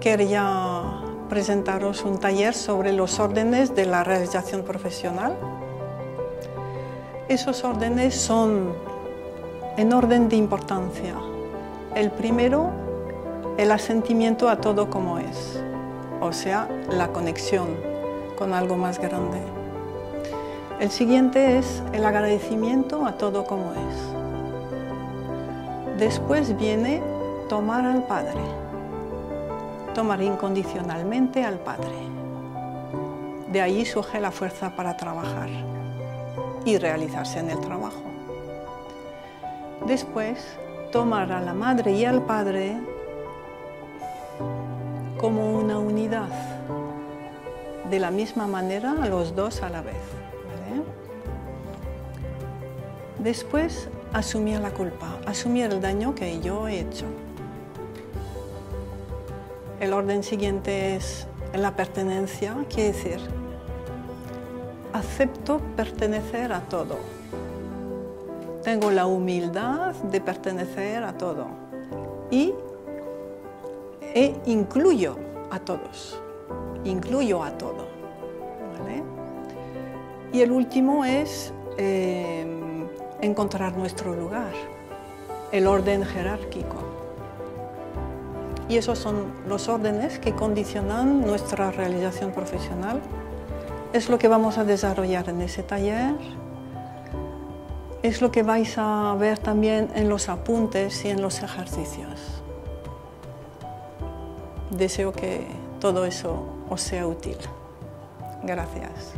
quería presentaros un taller sobre los órdenes de la realización profesional. Esos órdenes son en orden de importancia. El primero, el asentimiento a todo como es, o sea, la conexión con algo más grande. El siguiente es el agradecimiento a todo como es. Después viene tomar al Padre tomar incondicionalmente al Padre. De ahí surge la fuerza para trabajar y realizarse en el trabajo. Después, tomar a la Madre y al Padre como una unidad, de la misma manera los dos a la vez. Después, asumir la culpa, asumir el daño que yo he hecho. El orden siguiente es la pertenencia, quiere decir, acepto pertenecer a todo. Tengo la humildad de pertenecer a todo y e incluyo a todos, incluyo a todo. Y el último es eh, encontrar nuestro lugar, el orden jerárquico. Y esos son los órdenes que condicionan nuestra realización profesional. Es lo que vamos a desarrollar en ese taller. Es lo que vais a ver también en los apuntes y en los ejercicios. Deseo que todo eso os sea útil. Gracias.